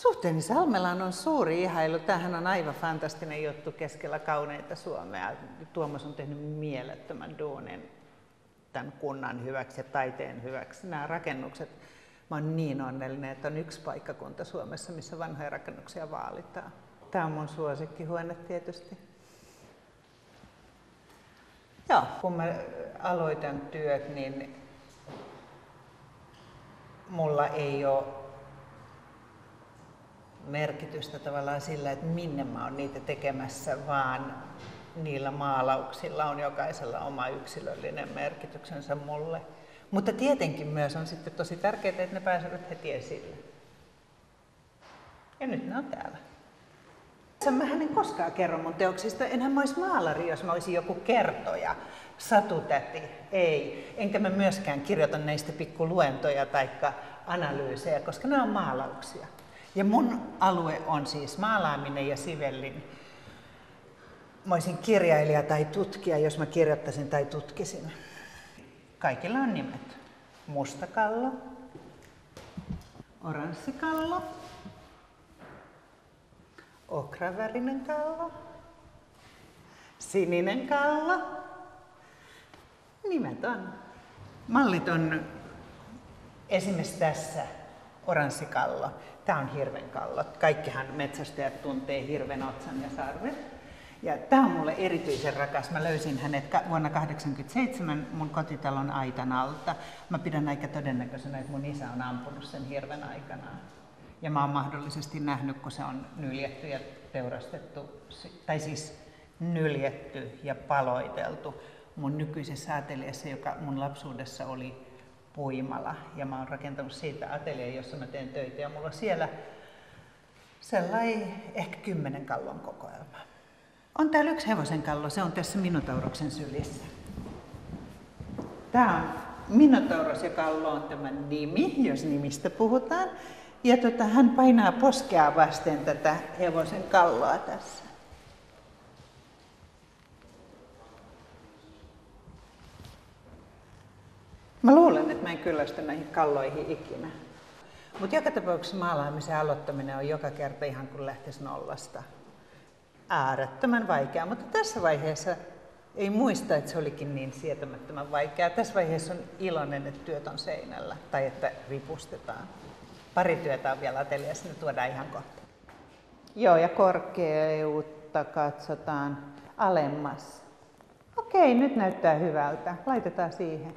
Suhteeni Salmelaan on suuri ihailu. Tämähän on aivan fantastinen juttu keskellä kauneita Suomea. Tuomas on tehnyt mielettömän duunin tämän kunnan hyväksi ja taiteen hyväksi. Nämä rakennukset, mä oon niin onnellinen, että on yksi paikkakunta Suomessa, missä vanhoja rakennuksia vaalitaan. Tämä on mun suosikkihuone tietysti. Joo, kun mä aloitan työt, niin mulla ei ole merkitystä tavallaan sillä, että minne mä oon niitä tekemässä, vaan niillä maalauksilla on jokaisella oma yksilöllinen merkityksensä mulle. Mutta tietenkin myös on sitten tosi tärkeää, että ne pääsevät heti esille. Ja nyt ne on täällä. Mä en koskaan kerro mun teoksista. Enhän mä olisi maalari, jos mä olisin joku kertoja, satutäti. Ei. Enkä mä myöskään kirjoita näistä pikkuluentoja tai analyysejä, koska nämä on maalauksia. Ja mun alue on siis maalaaminen ja sivellin. Mä olisin kirjailija tai tutkija, jos mä kirjoittaisin tai tutkisin. Kaikilla on nimet. Mustakallo, oranssikallo, okravärinen kallo, sininen kallo. Nimet on. Mallit on esimerkiksi tässä oranssikallo. Tämä on hirvenkallo. Kaikkihan metsästäjät tuntee hirven otsan ja sarvet. Ja tämä on mulle erityisen rakas. Mä löysin hänet vuonna 1987 mun kotitalon aitan alta. Mä pidän aika todennäköisenä, että mun isä on ampunut sen hirven aikanaan. Ja mä oon mahdollisesti nähnyt, kun se on nyljetty ja teurastettu, tai siis nyljetty ja paloiteltu mun nykyisessä ateliassa, joka mun lapsuudessa oli puimala. Ja mä oon rakentanut siitä ateljeen, jossa mä teen töitä. Ja mulla on siellä sellainen ehkä kymmenen kallon kokoelma. On täällä yksi hevosen kallo, se on tässä Minotauroksen sylissä. Tämä on Minotauros kallo on tämä nimi, jos nimistä puhutaan. Ja tota, hän painaa poskea vasten tätä hevosen kalloa tässä. Mä luulen, että mä en kyllästy näihin kalloihin ikinä. Mutta joka tapauksessa maalaamisen aloittaminen on joka kerta ihan kuin lähtisi nollasta. Äärettömän vaikeaa, mutta tässä vaiheessa ei muista, että se olikin niin sietämättömän vaikeaa. Tässä vaiheessa on iloinen, että työt on seinällä tai että ripustetaan. Pari työtä on vielä ateliassa, ne tuodaan ihan kohta. Joo, ja korkeutta katsotaan alemmas. Okei, nyt näyttää hyvältä. Laitetaan siihen.